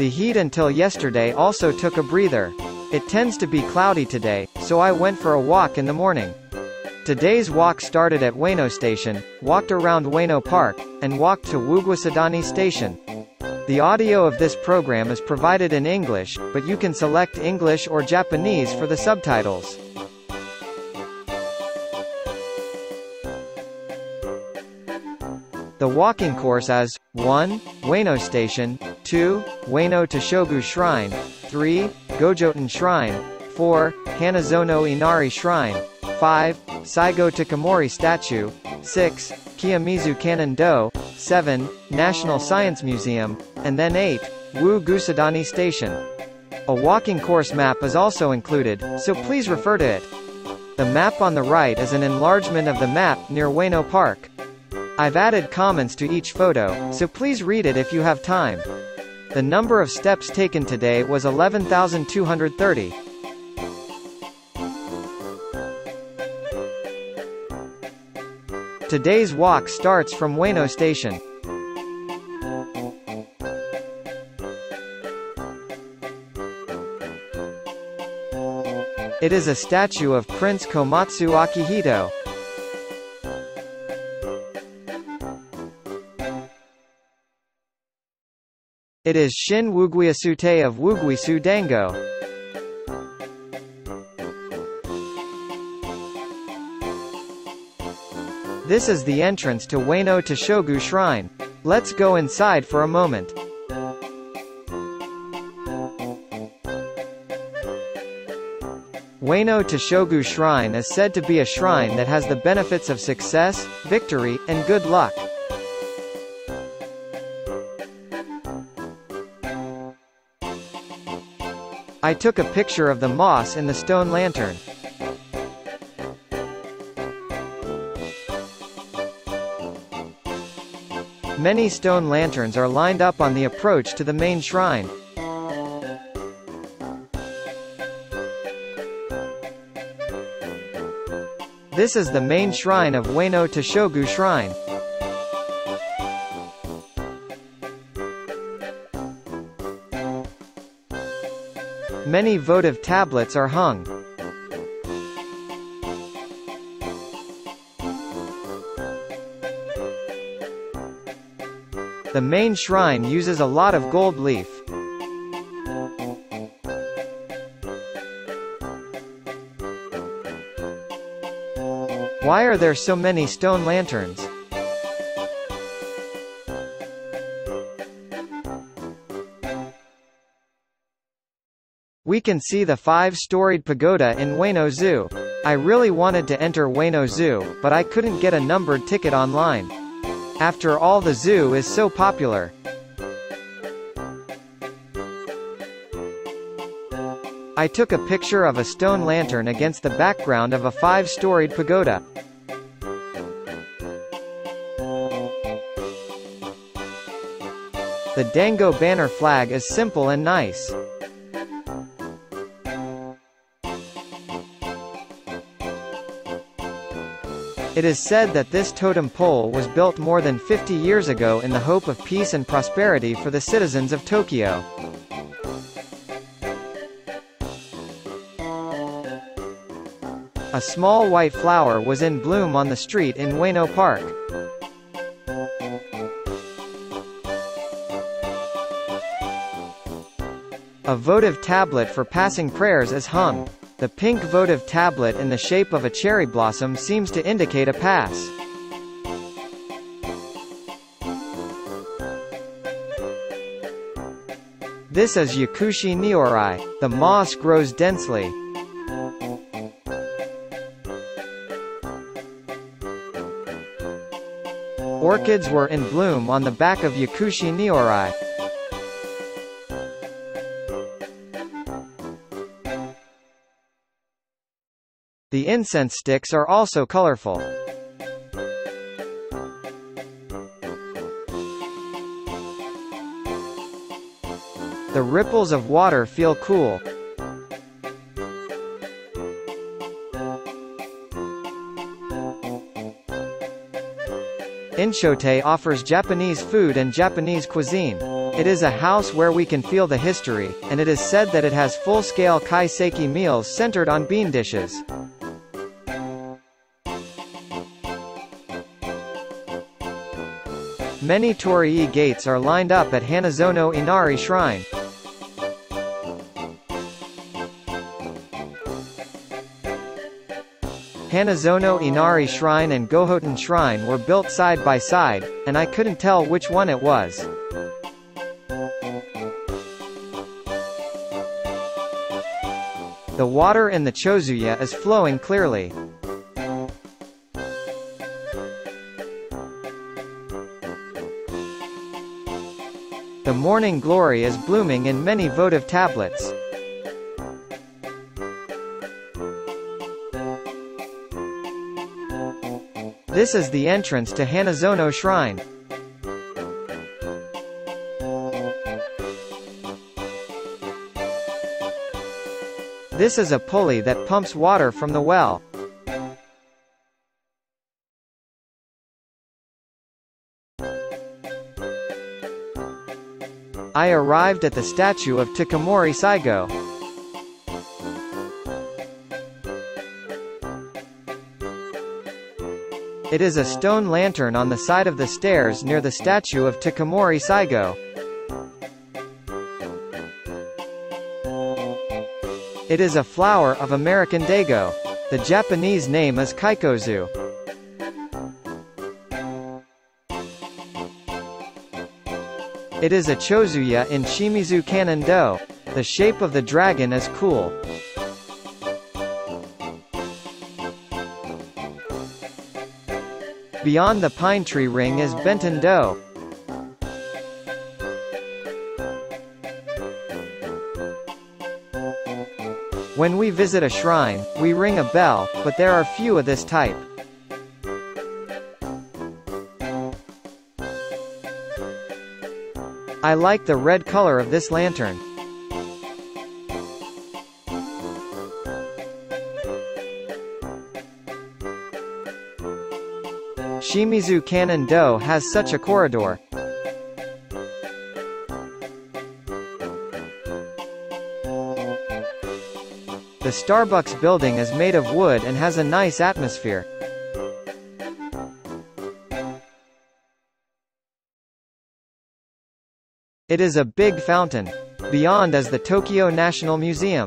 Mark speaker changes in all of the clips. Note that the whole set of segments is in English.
Speaker 1: The heat until yesterday also took a breather. It tends to be cloudy today, so I went for a walk in the morning. Today's walk started at Ueno Station, walked around Ueno Park, and walked to Uguisudani Station. The audio of this program is provided in English, but you can select English or Japanese for the subtitles. The walking course is 1. Ueno Station 2. Ueno Toshogu Shrine 3. Gojoten Shrine 4. Hanazono Inari Shrine 5. Saigo Takamori Statue 6. Kiyomizu Kannon-do 7. National Science Museum, and then 8. Uguisudani Station. A walking course map is also included, so please refer to it. The map on the right is an enlargement of the map near Ueno Park. I've added comments to each photo, so please read it if you have time. The number of steps taken today was 11,230. Today's walk starts from Ueno Station. It is a statue of Prince Komatsu Akihito. It is Shin Wuguiasute of Uguisu Dango. This is the entrance to Ueno Toshogu Shrine. Let's go inside for a moment. Ueno Toshogu Shrine is said to be a shrine that has the benefits of success, victory, and good luck. I took a picture of the moss in the stone lantern. Many stone lanterns are lined up on the approach to the main shrine. This is the main shrine of Ueno Toshogu Shrine. Many votive tablets are hung. The main shrine uses a lot of gold leaf. Why are there so many stone lanterns? We can see the five-storied pagoda in Ueno Zoo. I really wanted to enter Ueno Zoo, but I couldn't get a numbered ticket online. After all the zoo is so popular. I took a picture of a stone lantern against the background of a five-storied pagoda. The Dango banner flag is simple and nice. It is said that this totem pole was built more than 50 years ago in the hope of peace and prosperity for the citizens of Tokyo. A small white flower was in bloom on the street in Ueno Park. A votive tablet for passing prayers is hung. The pink votive tablet in the shape of a cherry blossom seems to indicate a pass. This is Yakushi Nyorai. The moss grows densely. Orchids were in bloom on the back of Yakushi Nyorai. Incense sticks are also colorful. The ripples of water feel cool. Inshotei offers Japanese food and Japanese cuisine. It is a house where we can feel the history, and it is said that it has full-scale kaiseki meals centered on bean dishes. Many torii gates are lined up at Hanazono Inari Shrine. Hanazono Inari Shrine and Gojoten Shrine were built side by side, and I couldn't tell which one it was. The water in the Chozuya is flowing clearly. The morning glory is blooming in many votive tablets. This is the entrance to Hanazono Shrine. This is a pulley that pumps water from the well. I arrived at the statue of Takamori Saigo. It is a stone lantern on the side of the stairs near the statue of Takamori Saigo. It is a flower of American Deigo. The Japanese name is Kaikozu. It is a chozuya in Shimizu Kannon-do. The shape of the dragon is cool. Beyond the pine tree ring is Benten-do. When we visit a shrine, we ring a bell, but there are few of this type. I like the red color of this lantern. Shimizu Kannon-do has such a corridor. The Starbucks building is made of wood and has a nice atmosphere. It is a big fountain. Beyond is the Tokyo National Museum.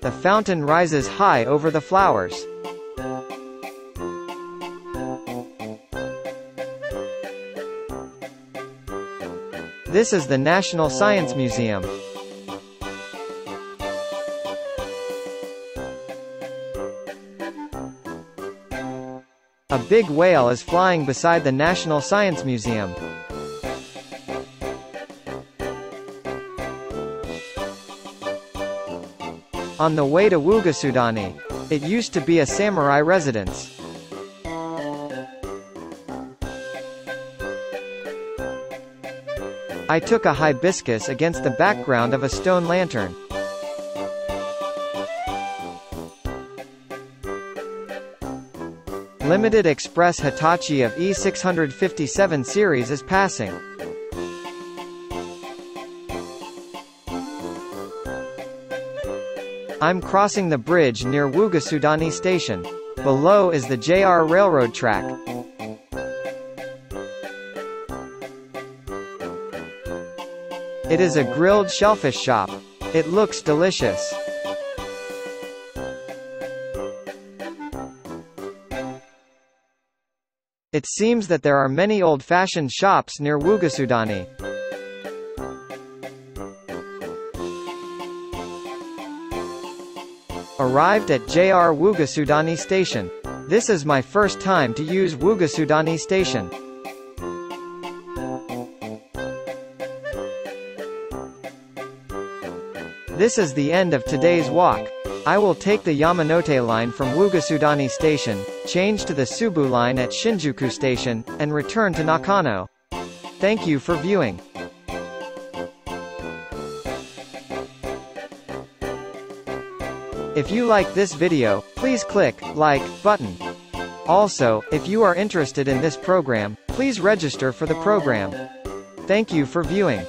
Speaker 1: The fountain rises high over the flowers. This is the National Science Museum. Big whale is flying beside the National Science Museum. On the way to Uguisudani. It used to be a samurai residence. I took a hibiscus against the background of a stone lantern. Limited Express Hitachi of E657 series is passing. I'm crossing the bridge near Uguisudani Station. Below is the JR railroad track. It is a grilled shellfish shop. It looks delicious. It seems that there are many old-fashioned shops near Uguisudani. Arrived at JR Uguisudani Station. This is my first time to use Uguisudani Station. This is the end of today's walk. I will take the Yamanote line from Uguisudani Station, change to the Sobu line at Shinjuku Station, and return to Nakano. Thank you for viewing. If you like this video, please click like button. Also, if you are interested in this program, please register for the program. Thank you for viewing.